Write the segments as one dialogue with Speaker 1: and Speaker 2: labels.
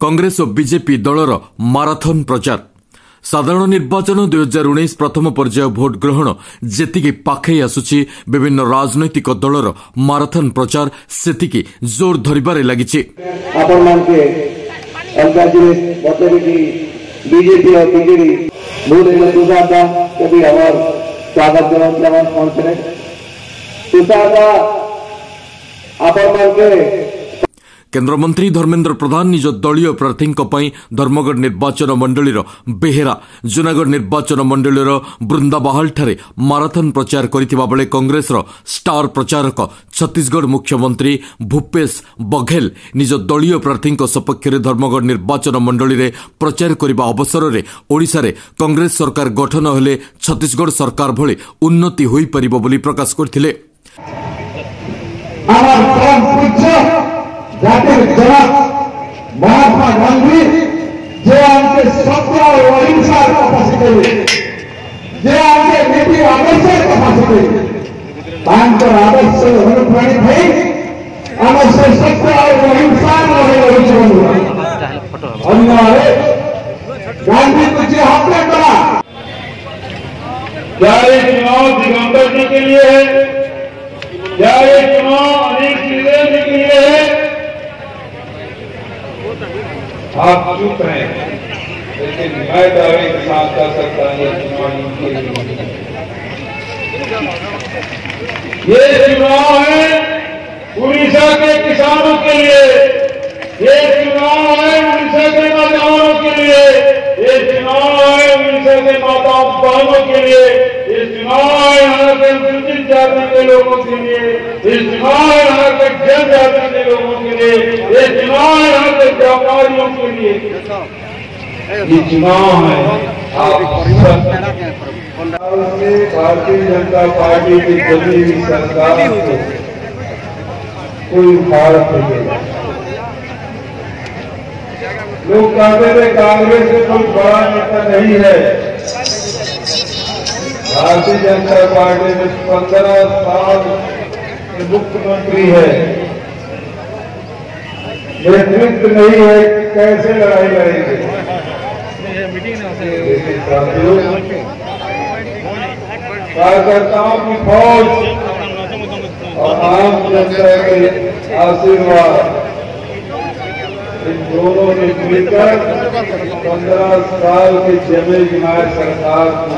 Speaker 1: କଂଗ୍ରେସ ଓ ବିଜେପି ଦଳର ମାରାଥନ୍ ପ୍ରଚାର। ସାଧାରଣ ନିର୍ବାଚନ ଦୁଇହଜାର ଉଣେଇଶ ପ୍ରଥମ ପର୍ଯ୍ୟାୟ ଭୋଟ୍ ଗ୍ରହଣ ଯେତିକି ପାଖେଇ ଆସୁଛି ବିଭିନ୍ନ ରାଜନୈତିକ ଦଳର ମାରାଥନ୍ ପ୍ରଚାର ସେତିକି ଜୋର ଧରିବାରେ ଲାଗିଛି।
Speaker 2: ଆପଣମାନଙ୍କୁ
Speaker 1: କେନ୍ଦ୍ରମନ୍ତ୍ରୀ ଧର୍ମେନ୍ଦ୍ର ପ୍ରଧାନ ନିଜ ଦଳୀୟ ପ୍ରାର୍ଥୀଙ୍କ ପାଇଁ ଧର୍ମଗଡ଼ ନିର୍ବାଚନ ମଣ୍ଡଳୀର ବେହେରା ଜୁନାଗଡ଼ ନିର୍ବାଚନ ମଣ୍ଡଳୀର ବୃନ୍ଦାବାହାଲଠାରେ ମାରାଥନ୍ ପ୍ରଚାର କରିଥିବା ବେଳେ କଂଗ୍ରେସର ଷ୍ଟାର ପ୍ରଚାରକ ଛତିଶଗଡ଼ ମୁଖ୍ୟମନ୍ତ୍ରୀ ଭୂପେଶ ବଘେଲ ନିଜ ଦଳୀୟ ପ୍ରାର୍ଥୀଙ୍କ ସପକ୍ଷରେ ଧର୍ମଗଡ଼ ନିର୍ବାଚନ ମଣ୍ଡଳୀରେ ପ୍ରଚାର କରିବା ଅବସରରେ ଓଡ଼ିଶାରେ କଂଗ୍ରେସ ସରକାର ଗଠନ ହେଲେ ଛତିଶଗଡ଼ ସରକାର ଭଳି ଉନ୍ନତି ହୋଇପାରିବ ବୋଲି ପ୍ରକାଶ କରିଥିଲେ।
Speaker 3: जातिर जनक महात्मा गांधी जे आमचे सत्य और अहिंसा तपासले जे आमचे नीति आदर्श तपासले तांकर आदर्श अनुप्राणित होई आम सत्य और अहिंसा लढे लढू अन्याय गांधी तुझे हत्या करा
Speaker 4: क्या ये चुनाव दिगंबर जी के लिए। है क्या ये चुनाव आप चुप हैं लेकिन मैं दावे के साथ कह सकता हूँ चुनाव है। ये चुनाव है उड़ीसा के किसानों के लिए। ये चुनाव है उड़ीसा के नौजवानों के लिए। ये चुनाव है उड़ीसा के माताओं बहनों के लिए। जाति के लोगों के लिए है यहाँ जनजाति के लोगों के लिए ये यहाँ के व्यापारियों के लिए ये है भारतीय जनता पार्टी की बनी सरकार को कोई भारत नहीं लोग कहते थे, कांग्रेस में कोई बड़ा नेता नहीं है। भारतीय जनता पार्टी में पंद्रह साल के मुख्यमंत्री है। नेतृत्व नहीं है कि कैसे लड़ाई लड़ेंगे? कार्यकर्ताओं की फौज और आम जनता के आशीर्वाद। इन दोनों ने मिलकर पंद्रह साल के जमे जमाए सरकार को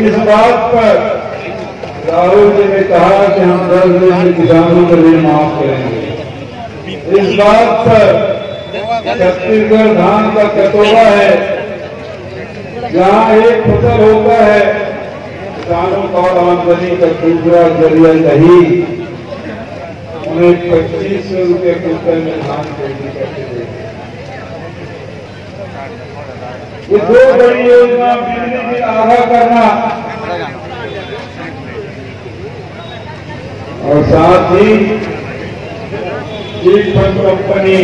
Speaker 4: इस बात पर राहुल जी ने कहा कि हम दस दिन में किसानों को ऋण माफ़ करेंगे। इस बात पर छत्तीसगढ़ धान का कटोरा है, जहाँ एक फ़सल होता है, किसानों का आमदनी का दूसरा ज़रिया नहीं। उन्हें पच्चीस सौ रुपये क्विंटल में धान खरीदी करके देते ये दो बड़ी योजना बिजली बिल आधा करना और साथ ही चिट फंड कंपनी,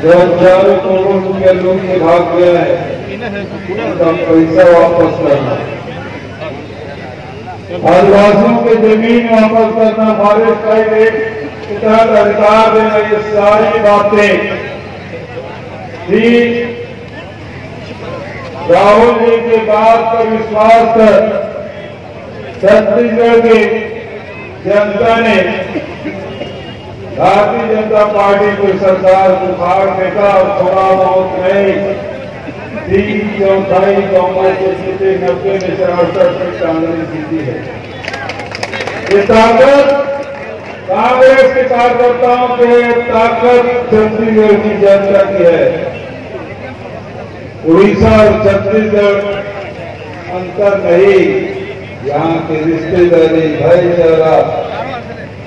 Speaker 4: जो हज़ारों करोड़ रुपया लोग के भाग गया है उनका पैसा वापस करना। आदिवासियों के ज़मीन वापस करना बारिश का रेट तहत अधिकार देना ये सारी बातें भी राहुल जी के बात पर विश्वास कर, छत्तीसगढ़ की जनता ने भारतीय जनता पार्टी को सरकार फाड़ फेंका और थोड़ा बहुत नहीं तीन, चौथाई कांग्रेस को जीते नब्बे में से अड़सठ कांग्रेस जीती है। ये ताकत कांग्रेस के कार्यकर्ताओं के ताकत छत्तीसगढ़ की जनता की है। उड़ीसा और छत्तीसगढ़ अंतर नहीं। यहाँ की रिश्तेदारी भाईचारा,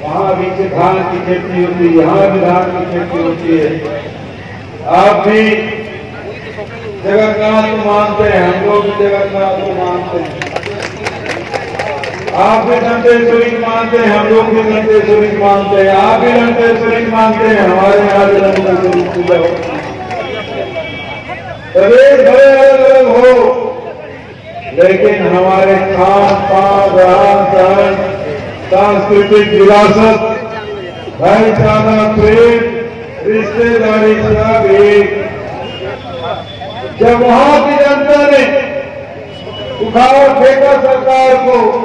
Speaker 4: वहाँ भी धान की खेती होती है यहाँ भी धान की खेती होती है। आप भी जगन्नाथ को मानते हैं, हम लोग भी जगन्नाथ को मानते हैं। आप भी दंतेश्वरी को मानते हैं, हम लोग भी दंतेश्वरी को मानते हैं। आप भी को मानते हैं, हमारे यहाँ भी दंतेश्वरी की पूजा है। अलग अलग हो, लेकिन हमारे खान पान, रहन सहन, सांस्कृतिक विरासत
Speaker 3: भाईचारा प्रेम, रिश्तेदारी सब एक। जब वहाँ की जनता ने उठाओ फेंका सरकार को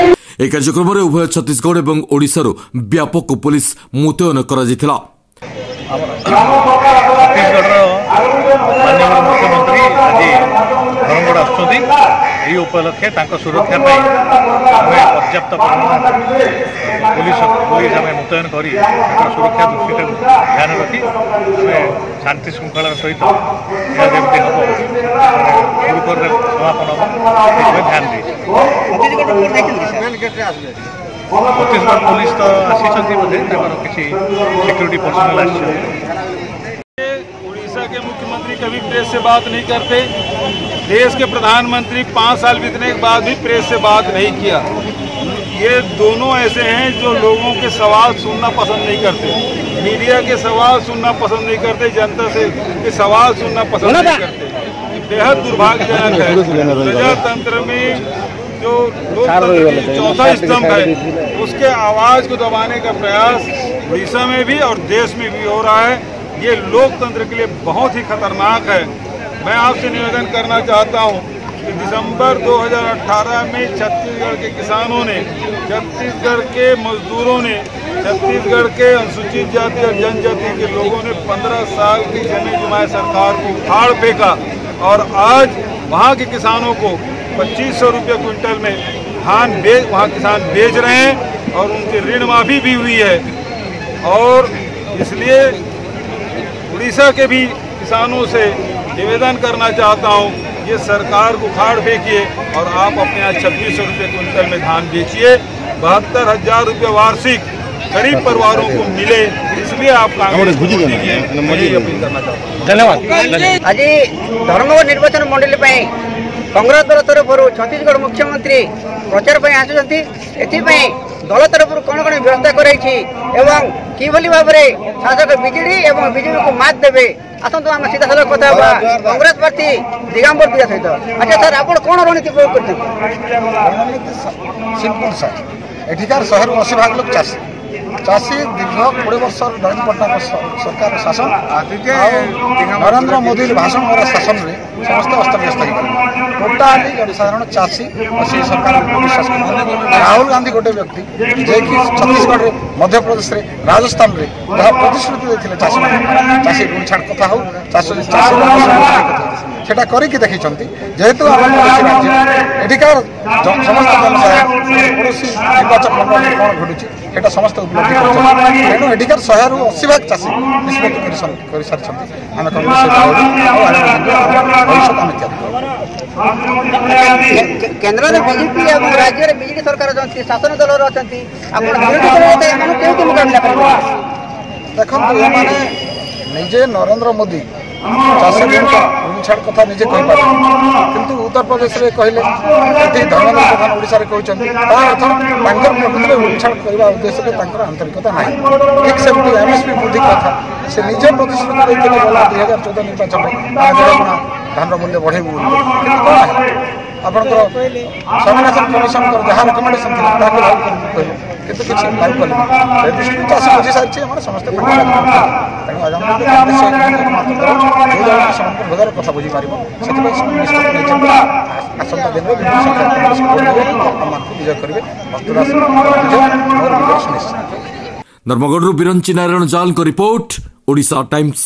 Speaker 1: ଏହି କାର୍ଯ୍ୟକ୍ରମରେ ଉଭୟ ଛତିଶଗଡ଼ ଏବଂ ଓଡ଼ିଶାରୁ ବ୍ୟାପକ ପୁଲିସ୍ ମୁତୟନ କରାଯାଇଥିଲା
Speaker 5: ଛତିଶଗଡ଼ର ମାନ୍ୟବର ମୁଖ୍ୟମନ୍ତ୍ରୀ ଆଜି ଧର୍ମଗଡ଼ ଆସୁଛନ୍ତି ଏହି ଉପଲକ୍ଷେ ତାଙ୍କ ସୁରକ୍ଷା ପାଇଁ ଆମେ ପର୍ଯ୍ୟାପ୍ତ ପରିମାଣ ପୁଲିସ ପୁଲିସ ଆମେ ମୁତୟନ କରି ତାଙ୍କର ସୁରକ୍ଷା ଦୃଷ୍ଟିଟାକୁ ଧ୍ୟାନ ରଖି ଆମେ ଶାନ୍ତି ଶୃଙ୍ଖଳାର ସହିତ ଏହା ଯେମିତି ହେବ ସୁରୁଖୁରୁରେ ସମାପନ ହେବ ସେଥିପାଇଁ ଧ୍ୟାନ ଦେଇଛୁ। ଛତିଶଗଡ଼ ପୁଲିସ ତ ଆସିଛନ୍ତି ବୋଧେ ତାଙ୍କର କିଛି ସିକ୍ୟୁରିଟି ପର୍ସନାଲ ଆସିଛନ୍ତି।
Speaker 4: उड़ीसा के मुख्यमंत्री कभी प्रेस से बात नहीं करते। देश के प्रधानमंत्री पाँच साल बीतने के बाद भी प्रेस से बात नहीं किया। ये दोनों ऐसे हैं जो लोगों के सवाल सुनना पसंद नहीं करते। मीडिया के सवाल सुनना पसंद नहीं करते जनता से के सवाल सुनना पसंद नहीं करते। बेहद दुर्भाग्यजनक है। प्रजातंत्र में जो लोकतंत्र की चौथा स्तंभ है उसके आवाज़ को दबाने का प्रयास उड़ीसा में भी और देश में भी हो रहा है। ये लोकतंत्र के लिए बहुत ही खतरनाक है। मैं आपसे निवेदन करना चाहता हूँ कि दिसंबर 2018 में छत्तीसगढ़ के किसानों ने, छत्तीसगढ़ के मजदूरों ने, छत्तीसगढ़ के अनुसूचित जाति और जनजाति के लोगों ने 15 साल की जमी जुमाए सरकार को उखाड़ फेंका और आज वहाँ के किसानों को पच्चीस सौ रुपये क्विंटल में धान बेच वहाँ किसान बेच रहे हैं और उनकी ऋण माफ़ी भी हुई है। और इसलिए उड़ीसा के भी किसानों से निवेदन करना चाहता हूँ ये सरकार को उखाड़ फेंकिए और आप अपने यहाँ छब्बीस सौ रुपये क्विंटल में धान बेचिए। बहत्तर हज़ार रुपये वार्षिक गरीब परिवारों को मिले इसलिए आप कांग्रेस धन्यवाद। आज धर्मगढ़ निर्वाचन मंडल कांग्रेस दल तरफ़ छत्तीसगढ़
Speaker 6: मुख्यमंत्री प्रचार आसपाई দল তরফর কোণ কোণ ব্যবস্থা করাইছি এবং কীভাবে ভাবে শাসক বিজেডি এবং বিজেপি বিজেপিকে মাত দেবে আসন্তু আমি সিধাসলখ কথা হবা কংগ্রেস প্রার্থী দিগম্বর প্রিয়া সহিত আচ্ছা স্যার আপনার কোণ রণনীতি প্রয়োগ করছেন রণনীতি সিম্পল স্যার এঠিকার শহর অশী ভাগ লোক চাষী ପ୍ରୟୋଗ କରିଛନ୍ତି
Speaker 7: ସିମ୍ପଲ୍ ସାର୍ ଏଠିକାର ଶହେରୁ ଅଶୀ ଭାଗ ଲୋକ ଚାଷୀ ଚାଷୀ ଦୀର୍ଘ କୋଡ଼ିଏ ବର୍ଷର ନବୀନ ପଟ୍ଟନାୟକ ସରକାରର ଶାସନ ଆଉ ନରେନ୍ଦ୍ର ମୋଦି ଭାଷଣର ଶାସନରେ ସମସ୍ତେ ଅସ୍ତବ୍ୟସ୍ତ ହେଇଗଲେ ଟୋଟାଲି ଜନସାଧାରଣ ଚାଷୀ ଆଉ ସେହି ସରକାରଙ୍କୁ ବିଶ୍ୱାସ କରୁଛନ୍ତି ରାହୁଲ ଗାନ୍ଧୀ ଗୋଟେ ବ୍ୟକ୍ତି ଯିଏକି ଛତିଶଗଡ଼ରେ ମଧ୍ୟପ୍ରଦେଶରେ ରାଜସ୍ଥାନରେ ଯାହା ପ୍ରତିଶ୍ରୁତି ଦେଇଥିଲେ ଚାଷୀମାନଙ୍କୁ ଚାଷୀ ଋଣ ଛାଡ଼ କଥା ହଉ ଚାଷ ଚାଷୀ କଥା সেটা କରିକି ଦେଖିଛନ୍ତି ଯେହେତୁ ଆମ ପଡ଼ୋଶୀ ରାଜ୍ୟ ଏଠିକାର ଜ- ସମସ୍ତ ଜନସାଧାରଣ ପଡ଼ୋଶୀ ନିର୍ବାଚନ ମଣ୍ଡଳୀରେ କ'ଣ ଘଟୁଛି ସେଇଟା ସମସ୍ତେ ଉପଲବ୍ଧି କରିଛନ୍ତି ତେଣୁ ଏଠିକାର ଶହେରୁ ଅଶୀ ଭାଗ ଚାଷୀ ନିଷ୍ପତ୍ତି କରି କରିସାରିଛନ୍ତି ଆମେ କଂଗ୍ରେସ ସହିତ ରହିବୁ ଆଉ ଆଗାମୀ ଦିନରେ ଆମର ଭବିଷ୍ୟତ ଆମେ ତିଆରି କରିବୁ।
Speaker 6: କେ- କେନ୍ଦ୍ରରେ ବିଜେପି ଏବଂ ରାଜ୍ୟରେ ବିଜେଡି ସରକାର ଅଛନ୍ତି ଶାସନ ଦଳର ଅଛନ୍ତି। ଆପଣ ବିରୋଧୀ ଦଳ ନେତା ଏମାନଙ୍କୁ କେମିତି ମୁକାବିଲା କରିବେ?
Speaker 7: ଦେଖନ୍ତୁ ଏମାନେ ନିଜେ ନରେନ୍ଦ୍ର ମୋଦି ଚାଷୀ ଋଣ ଋଣ ଛାଡ଼ କଥା ନିଜେ କହିପାରିବେ କିନ୍ତୁ ଉତ୍ତରପ୍ରଦେଶରେ କହିଲେ ଏଠି ଧର୍ମେନ୍ଦ୍ର ପ୍ରଧାନ ଓଡ଼ିଶାରେ କହିଛନ୍ତି ତା ଅର୍ଥ ତାଙ୍କର ପ୍ରକୃତିରେ ଋଣ ଛାଡ଼ କରିବା ଉଦ୍ଦେଶ୍ୟରେ ତାଙ୍କର ଆନ୍ତରିକତା ନାହିଁ। ଠିକ୍ ସେମିତି ଏମ୍ଏସ୍ପି ବୃଦ୍ଧି କଥା। ସେ ନିଜେ ପ୍ରତିଶ୍ରୁତି ଦେଇଥିଲେ ଗଲା ଦୁଇ ହଜାର ଚଉଦ ନିର୍ବାଚନରେ। ଆମେ ଦେଢ଼ ଗୁଣା ଧାନର ମୂଲ୍ୟ ବଢ଼େଇବୁ ବୋଲି। କିନ୍ତୁ କ'ଣ ହେଲା ଆପଣଙ୍କର ସ୍ୱାମୀନାଥନ କମିଶନଙ୍କର ଯାହା ରେକମେଣ୍ଡେସନ୍ ଥିଲା ତାହାକୁ ଲାଗୁ କରିବୁ କହିଲେ। କିନ୍ତୁ କିଛି ଲାଭ କଲେ ଯଦି ଚାଷୀ ବୁଝିସାରିଛି ଆମର ସମସ୍ତେ ତେଣୁ ସେମାନଙ୍କୁ ହୃଦୟର କଥା ବୁଝିପାରିବ ସେଥିପାଇଁ ଆସନ୍ତା ଦିନରେ ଆମମାନଙ୍କୁ ବିଜୟ କରିବେ
Speaker 1: ଧର୍ମଗଡ଼ରୁ ବିରଞ୍ଚି ନାରାୟଣ ଜାଲଙ୍କ ରିପୋର୍ଟ ଓଡ଼ିଶା ଟାଇମ୍ସ